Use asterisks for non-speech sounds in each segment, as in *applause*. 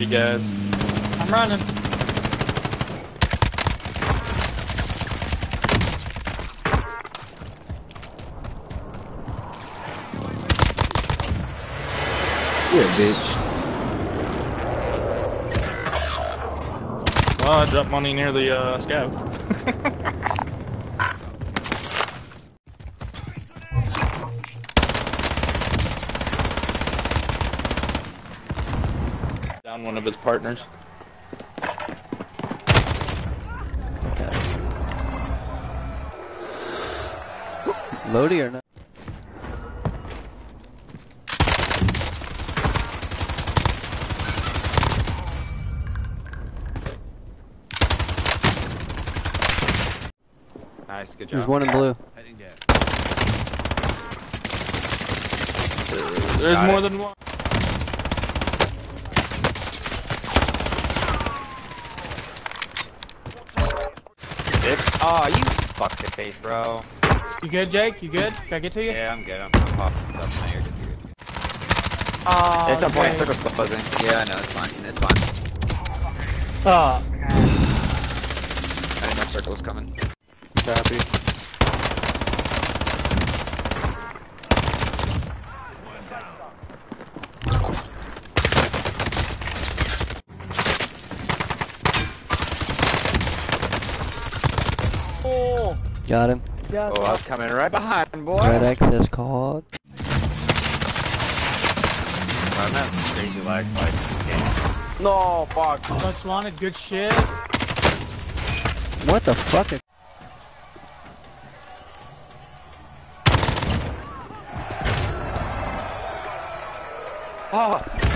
You guys. I'm running. You a bitch. Well, I dropped money near the uh, scout. *laughs* Down one of his partners. Lodi or not? Nice, good job. There's one in blue. There's Got more it. than one. Bitch. Oh, you fucked the face, bro. You good, Jake? You good? Can I get to you? Yeah, I'm good. I'm, I'm popping stuff. No, you're good. You're good. Oh, it's a point. Jake. Circle's closing. Yeah, I know. It's fine. It's fine. Oh, I didn't know circle was coming. Copy. Got him. yeah. Oh, I was coming right behind, boy. Red access called. I'm having crazy lag spikes in this game. No, fuck. Most wanted, good shit. What the fuck? Is Oh.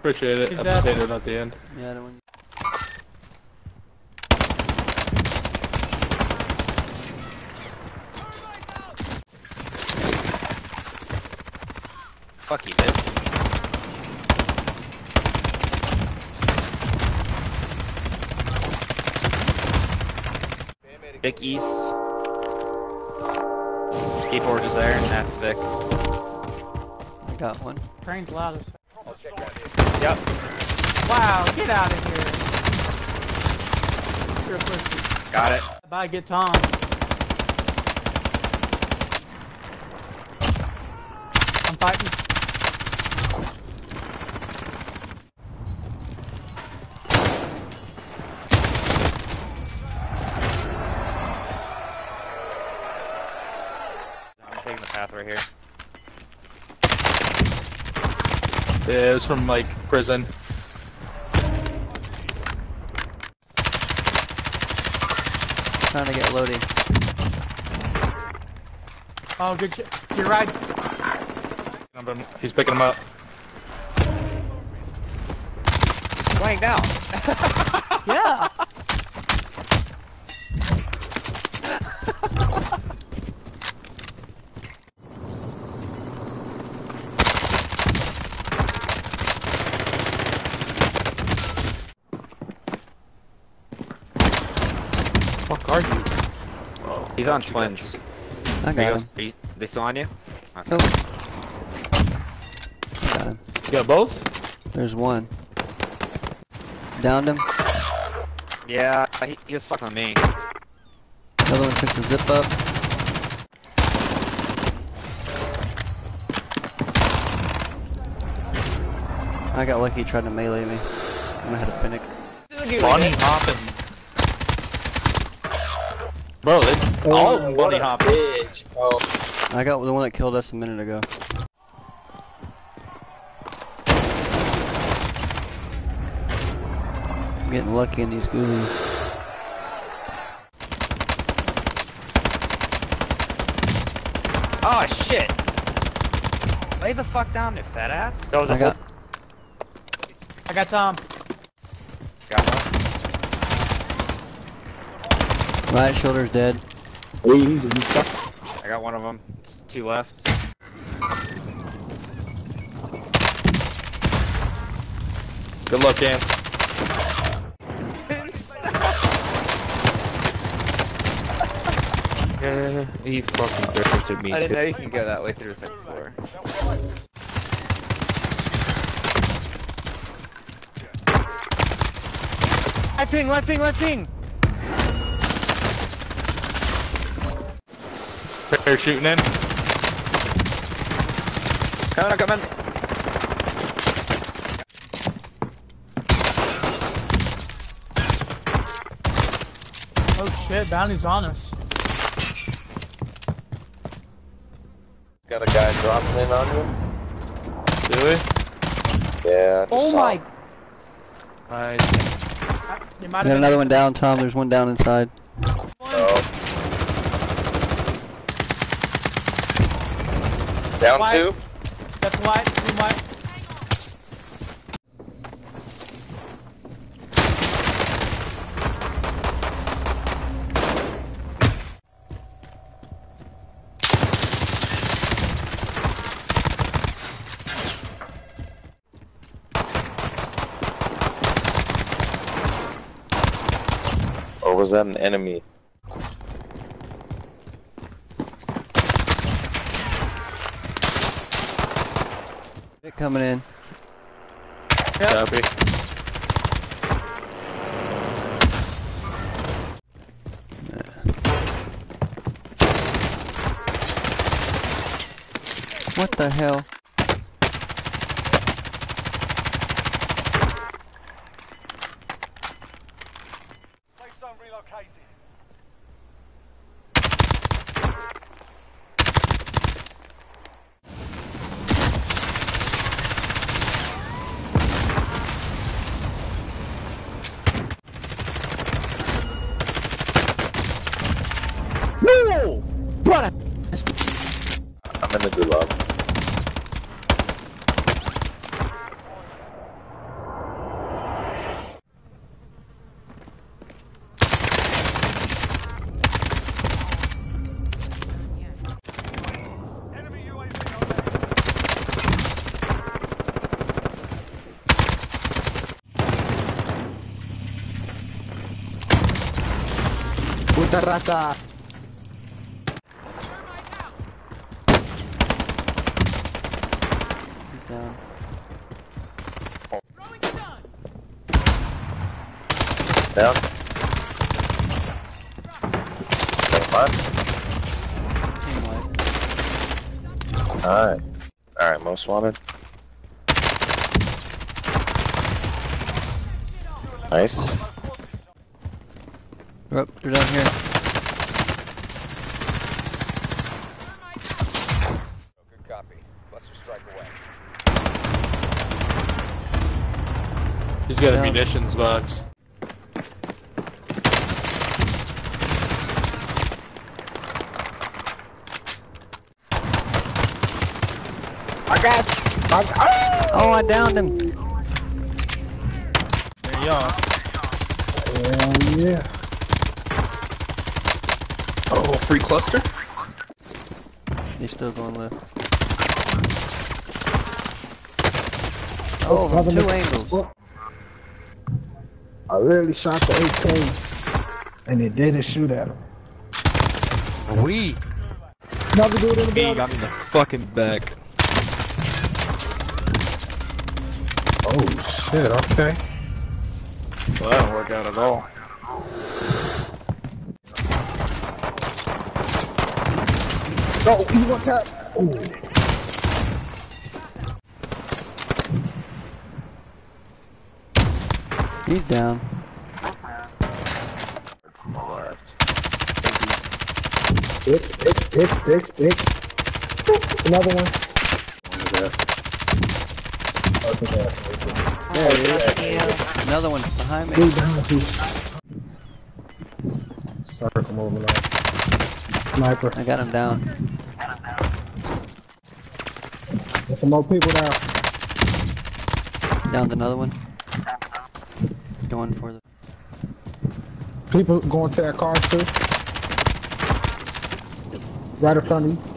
Appreciate it. Is I that- potatoed at the end. Yeah, the one. Fuck you, bitch. Vic East. Skateboard is there, and that's Vic. I got one. Train's loud as Yep. Wow, get out of here. You're a pussy. Got it. Bye, get Tom. I'm fighting. I'm taking the path right here. Yeah, it was from like prison. Trying to get loaded. Oh, good shit. To your right. He's picking him up. Laying down. *laughs* Yeah. Fuck are you? He's on twins. I There you got go. him. Are you, they still on you? Okay. Nope. Got him. You got both? There's one. Downed him. Yeah, he, he was fucking with me. Another one took the zip up. I got lucky he tried to melee me. I'm had a Finnick. Bunny hopping. Bro, it's all of them bunny hopping. I got the one that killed us a minute ago. I'm getting lucky in these ghoulies. Oh ah, shit! Lay the fuck down, you fat ass. That was a I got I got Tom. Right shoulder's dead. He, he's, he's stuck. I got one of them. Two left. Good luck, Ants. *laughs* Yeah, he fucking drifted me. I didn't know you can go that way through the second floor. Left ping, left ping, left ping! Parachuting in. Coming, coming! Oh shit, bounty's on us. Got a guy dropping in on you. Do we? Yeah. Oh my. him. Nice. You Got another one down, Tom. There's one down inside. Oh. Down two. That's. Green white. Or was that an enemy? Hit coming in. Copy. What the hell? Brother. I'm in the gulag. Puta rata. He's down. Down. Never mind. Team wipe. Alright. Alright, most wanted. Nice. Oh, they're down here. He's got a munitions away. He's got a Yeah. munitions box. Oh, I downed him. There you are. Oh, free cluster? He's still going left. Oh, from two angles. I really shot the AK, and it didn't shoot at him. We. Another dude in the He got me in the fucking back. Oh shit! Okay. Well, that don't work out at all. Oh, he's one tap. Ooh. He's down. X, X, X, X, X. Another one. Okay, Another one behind me. Dude behind you. Circle moving on. Sniper. I got him down. There's some more people now. Downed another one. Going for the. People going to that car too. Right in front of you.